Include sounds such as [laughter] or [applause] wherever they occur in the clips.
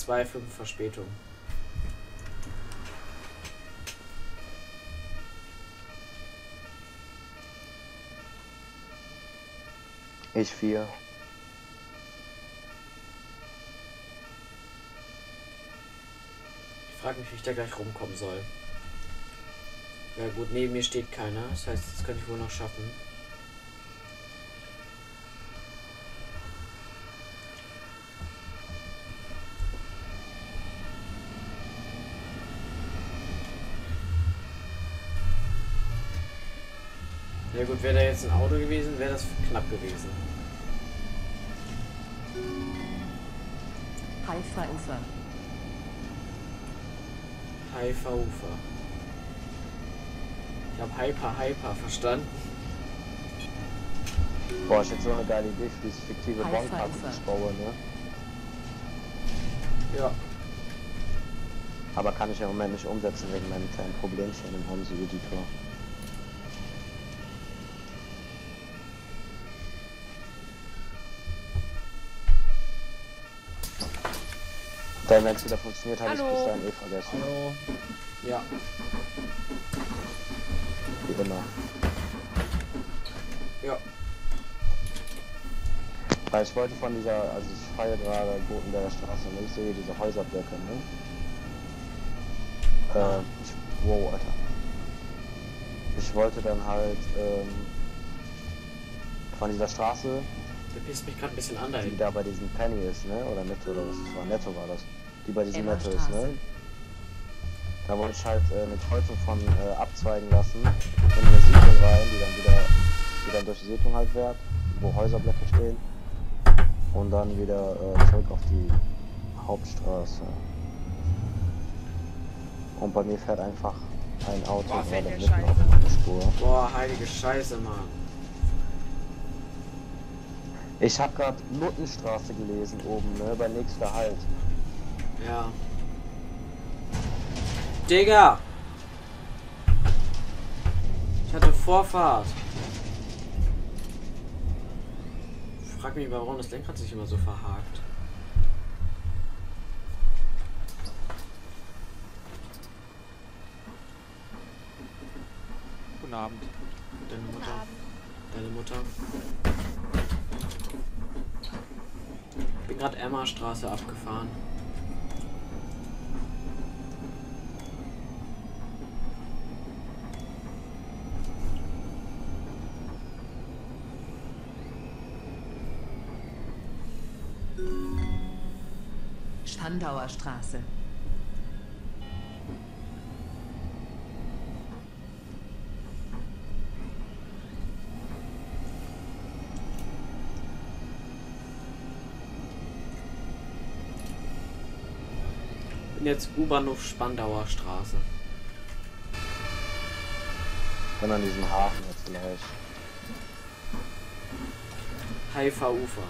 Ich habe zwei fünf Verspätung. Ich vier. Ich frage mich, wie ich da gleich rumkommen soll. Ja gut, neben mir steht keiner. Das heißt, das kann ich wohl noch schaffen. Gut, wäre da jetzt ein Auto gewesen, wäre das knapp gewesen. Haifa Ufer. Haifa Ufer. Ich habe Hyper Hyper verstanden. Boah, ich hätte so eine geile Idee für dieses fiktive five, das ich baue, ne? Ja. Aber kann ich ja im Moment nicht umsetzen wegen meinem kleinen Problemchen im Hansi-Editor. Dann, wenn es wieder funktioniert, habe ich Hallo. bis dahin eh vergessen. Hallo. Ja. Wie immer. Ja. Weil ich wollte von dieser, also ich fahre gerade Gutenberger Straße und ich sehe diese Häuserblöcke, ne? Äh, ich, wow, Alter. Ich wollte dann halt, ähm, von dieser Straße, Der pisst mich gerade ein bisschen an da die da bei diesem Penny ist, ne? Oder Netto oder was das war, Netto war das. Die bei diesem Netto ist, ne? Da wollte ich halt äh, eine Kreuzung von äh, abzweigen lassen, in eine Siedlung rein, die dann wieder, die dann durch die Siedlung halt fährt, wo Häuserblöcke stehen. Und dann wieder äh, zurück auf die Hauptstraße. Und bei mir fährt einfach ein Auto Boah, gerade der mitten auf meine Spur. Boah, heilige Scheiße, Mann. Ich habe gerade Nuttenstraße gelesen oben, ne, bei nächster Halt. Ja. Digga! Ich hatte Vorfahrt. Ich frag mich, warum das Lenkrad sich immer so verhakt. Guten Abend. Deine Mutter. Deine Mutter. Bin gerade Emma Straße abgefahren. Spandauer Straße. Bin jetzt U-Bahnhof Spandauer Straße. Bin an diesem Hafen jetzt gleich. Haifa Ufer.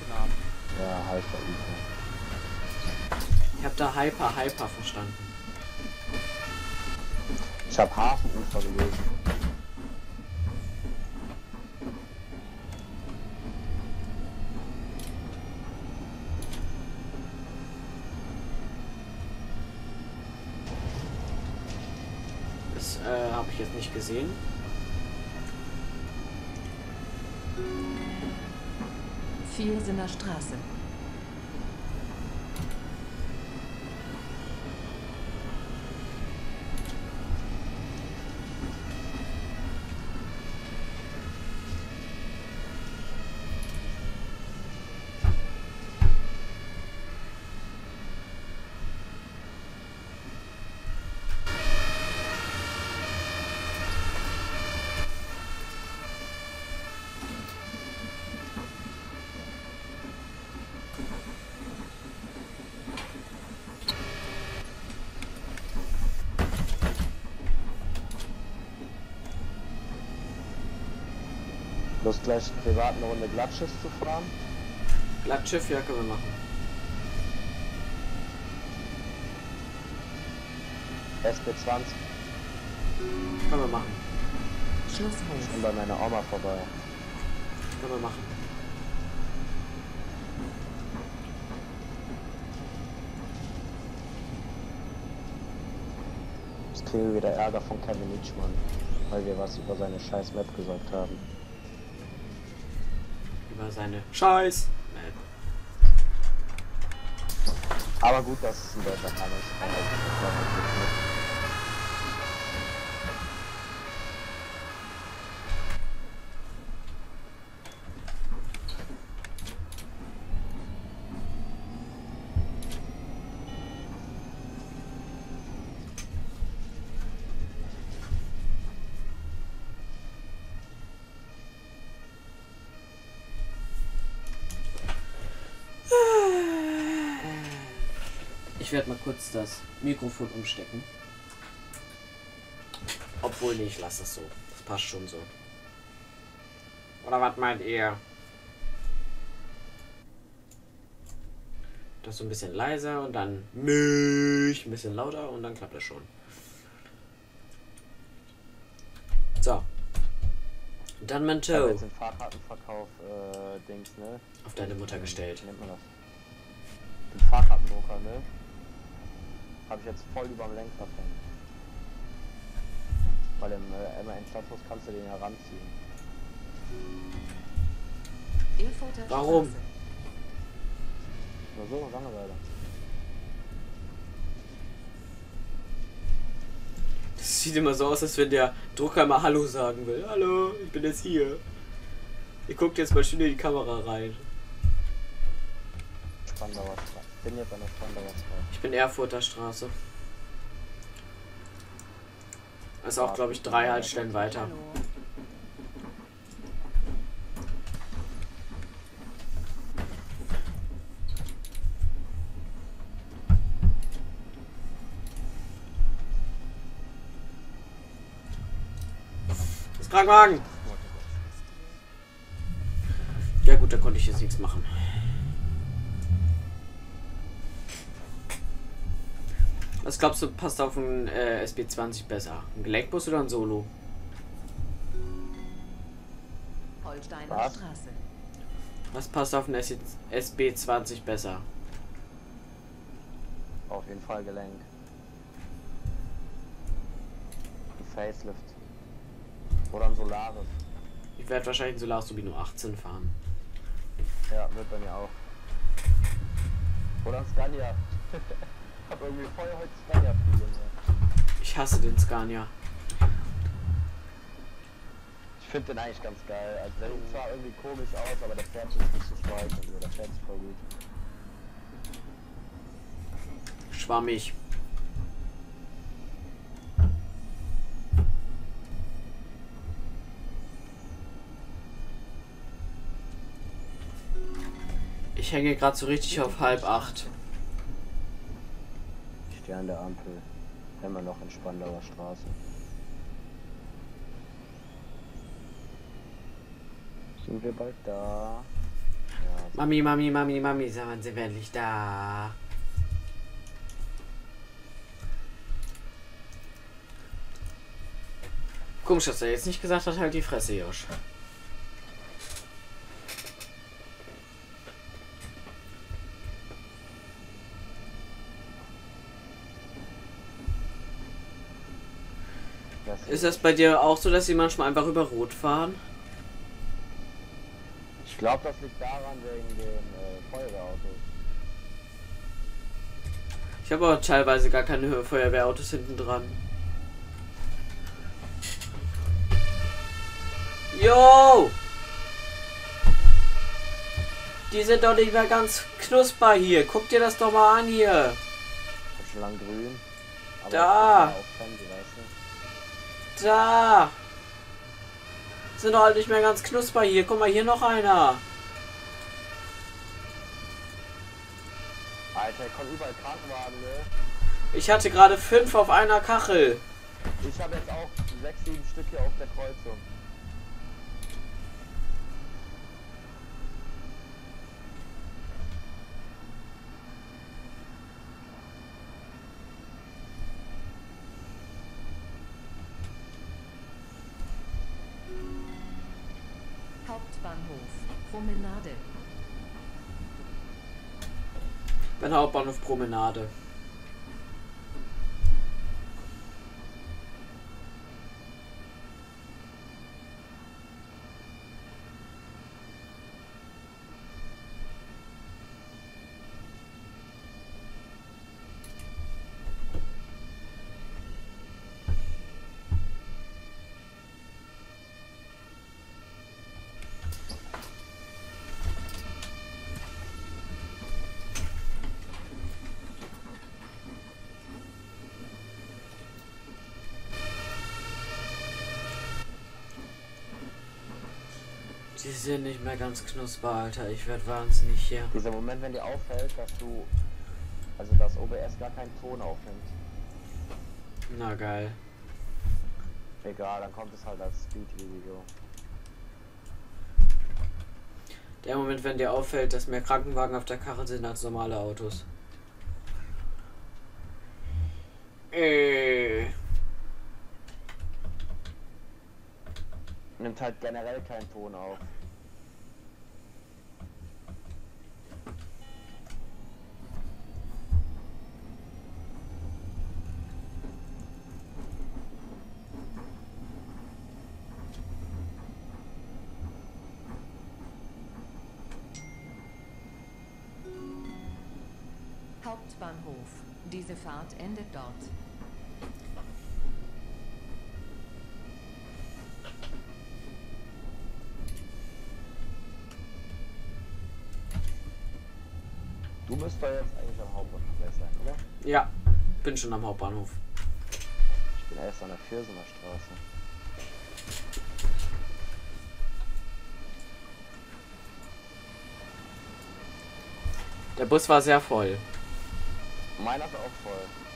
Guten Abend. Ja, bei ihm. Ich habe da Hyper Hyper verstanden. Ich habe Hafenufer gelesen. Das äh, habe ich jetzt nicht gesehen. Viersener Straße. Lust gleich privat eine Runde Glattschiff zu fahren? Glattschiff, ja, können wir machen. SB20. Können wir machen. Schlusshaus. Ich bin bei meiner Oma vorbei. Können wir machen. Ich kriege wieder Ärger von Kevin Leachman, weil wir was über seine scheiß Map gesagt haben. Über seine Scheiß. Map. Aber gut, das ist ein deutscher Meinungsfreiheit. Ich werde mal kurz das Mikrofon umstecken. Obwohl, nee, ich lasse es so. Das passt schon so. Oder was meint ihr? Das so ein bisschen leiser und dann mich ein bisschen lauter und dann klappt das schon. So. Dann Toe jetzt den Fahrkartenverkauf äh, Dings, ne? auf deine Mutter gestellt. Wie nennt man das? Den Fahrkartendrucker, ne? Habe ich jetzt voll überm Lenkrad hängen. Weil im äh, M1 Status kannst du den ja ranziehen. Erfurter Warum? Nur so, Langeweile. Das sieht immer so aus, als wenn der Drucker mal Hallo sagen will. Hallo, ich bin jetzt hier. Ihr guckt jetzt mal schön in die Kamera rein. Spandauer Straße. Bin jetzt an der Spandauer Straße. Ich bin Erfurter Straße. Das ist auch, glaube ich, drei Haltestellen weiter. Hallo. Das ist Krankenwagen. Ja gut, da konnte ich jetzt nichts machen. Was glaubst du, passt auf einen äh, SB20 besser? Ein Gelenkbus oder ein Solo? Holsteiner Was? Straße. Was passt auf einen SB20 besser? Auf jeden Fall Gelenk. Ein Facelift. Oder ein Solaris. Ich werde wahrscheinlich einen Solar Subino 18 fahren. Ja, wird bei mir auch. Oder ein Scania. [laughs] hab irgendwie voll heute fliegen. Ich hasse den Scania. Ich finde den eigentlich ganz geil. Also der sieht zwar irgendwie komisch aus, aber der fährt sich nicht so schweig. Also der fährt sich voll gut. Schwammig. Ich hänge gerade so richtig auf halb acht. Stern der Ampel. Immer noch in Spandauer Straße. Sind wir bald da? Ja, Mami, Mami, Mami, Mami, sag wann sind wir endlich da? Komisch, dass er jetzt nicht gesagt hat, halt die Fresse, Josh. das Ist das bei dir auch so, dass sie manchmal einfach über Rot fahren? Ich glaube, das liegt daran wegen den äh, Feuerwehrautos. Ich habe aber teilweise gar keine Feuerwehrautos hinten dran. Yo! Die sind doch nicht mehr ganz knusper hier. Guck dir das doch mal an hier. Schon lang grün. Aber Da. Da! Sind doch halt nicht mehr ganz knusper hier. Guck mal, hier noch einer. Alter, kommt überall Krankenwagen, ne? Ich hatte gerade fünf auf einer Kachel. Ich habe jetzt auch sechs, sieben Stück hier auf der Kreuzung. Hauptbahnhof. Promenade. Beim Hauptbahnhof Promenade. Die sind nicht mehr ganz knusper, Alter. Ich werd wahnsinnig hier. Dieser Moment, wenn dir auffällt, dass du, also dass OBS gar keinen Ton aufnimmt. Na geil. Egal, dann kommt es halt als Speed-Video. Der Moment, wenn dir auffällt, dass mehr Krankenwagen auf der Karre sind als normale Autos. Äh. Nimmt halt generell keinen Ton auf. Hauptbahnhof. Diese Fahrt endet dort. Du müsst doch jetzt eigentlich am Hauptbahnhof sein, oder? Ja, bin schon am Hauptbahnhof. Ich bin erst an der Viersener Straße. Der Bus war sehr voll. Meiner ist auch voll.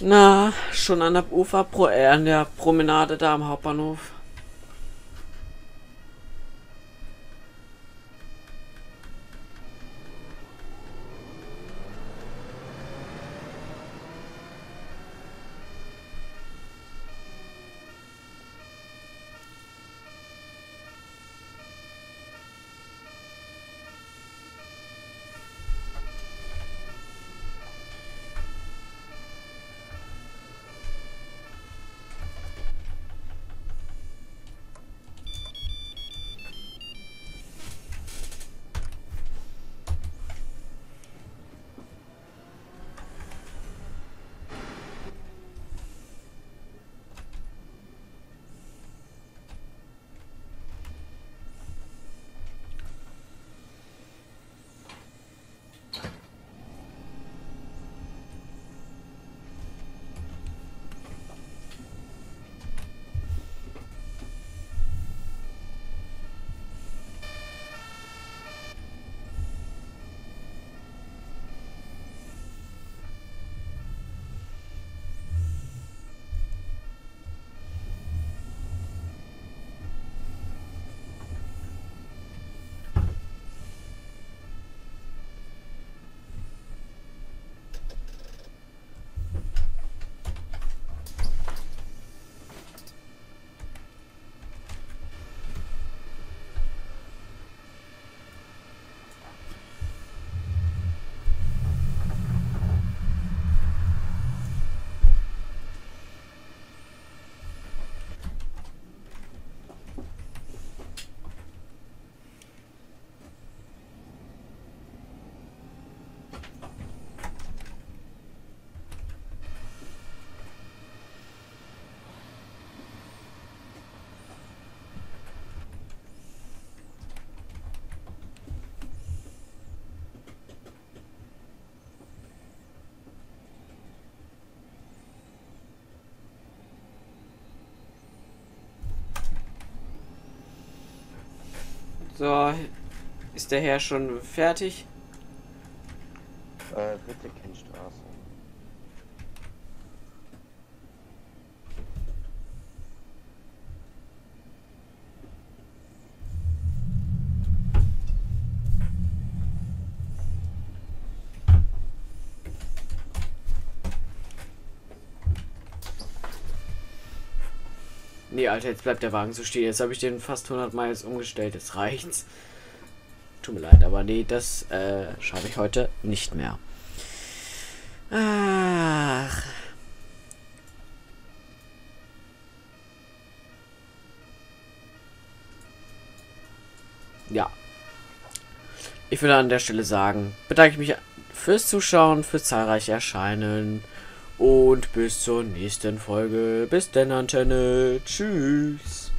Na, schon äh, an der Promenade da am Hauptbahnhof. So, ist der Herr schon fertig? Äh, Wittekindstraße. Nee, Alter, jetzt bleibt der Wagen so stehen. Jetzt habe ich den fast 100 Miles umgestellt. Jetzt reicht's. Tut mir leid, aber nee, das äh, schaffe ich heute nicht mehr. Ach. Ja. Ich würde an der Stelle sagen, bedanke ich mich fürs Zuschauen, fürs zahlreiche Erscheinen und bis zur nächsten Folge. Bis denn, Antenne. Tschüss.